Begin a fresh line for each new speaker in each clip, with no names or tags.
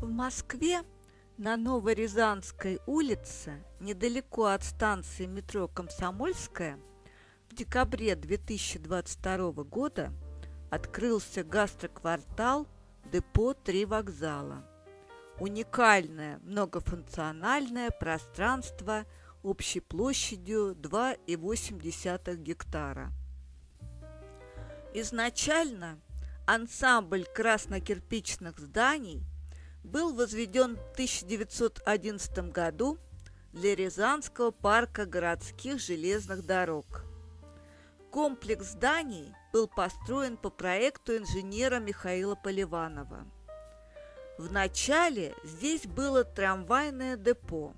В Москве на Новорязанской улице, недалеко от станции метро «Комсомольская», в декабре 2022 года открылся гастроквартал депо «Три вокзала». Уникальное многофункциональное пространство общей площадью 2,8 гектара. Изначально ансамбль краснокирпичных зданий был возведен в 1911 году для Рязанского парка городских железных дорог. Комплекс зданий был построен по проекту инженера Михаила Поливанова. Вначале здесь было трамвайное депо,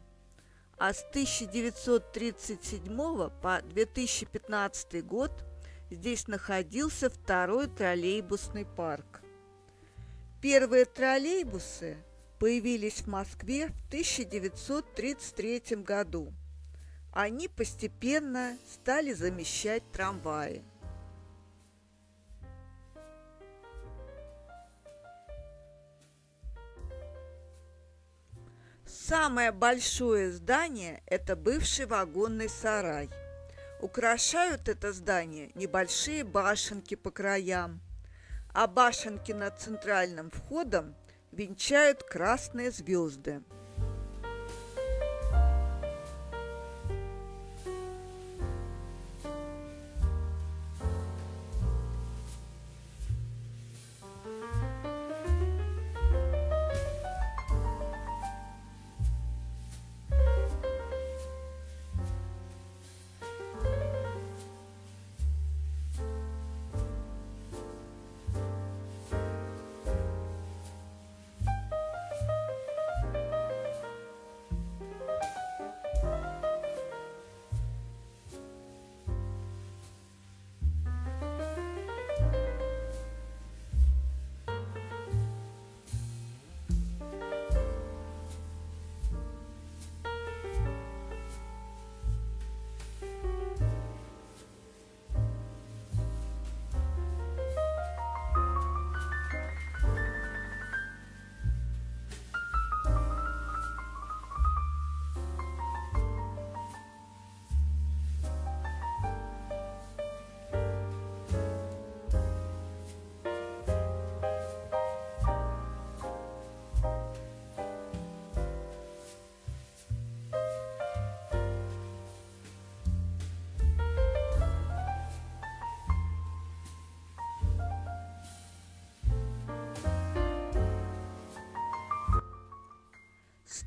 а с 1937 по 2015 год здесь находился второй троллейбусный парк. Первые троллейбусы появились в Москве в 1933 году. Они постепенно стали замещать трамваи. Самое большое здание – это бывший вагонный сарай. Украшают это здание небольшие башенки по краям – а башенки над центральным входом венчают красные звезды –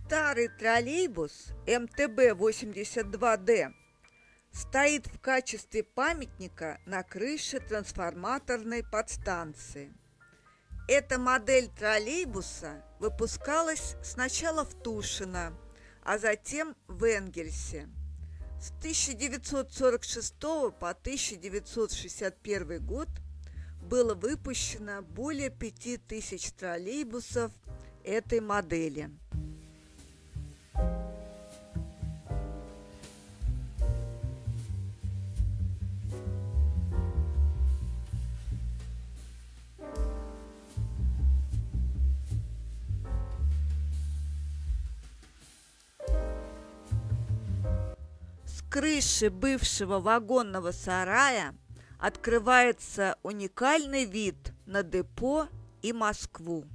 Старый троллейбус МТБ-82Д стоит в качестве памятника на крыше трансформаторной подстанции. Эта модель троллейбуса выпускалась сначала в Тушино, а затем в Энгельсе. С 1946 по 1961 год было выпущено более 5000 троллейбусов этой модели. Крыши бывшего вагонного сарая открывается уникальный вид на депо и Москву.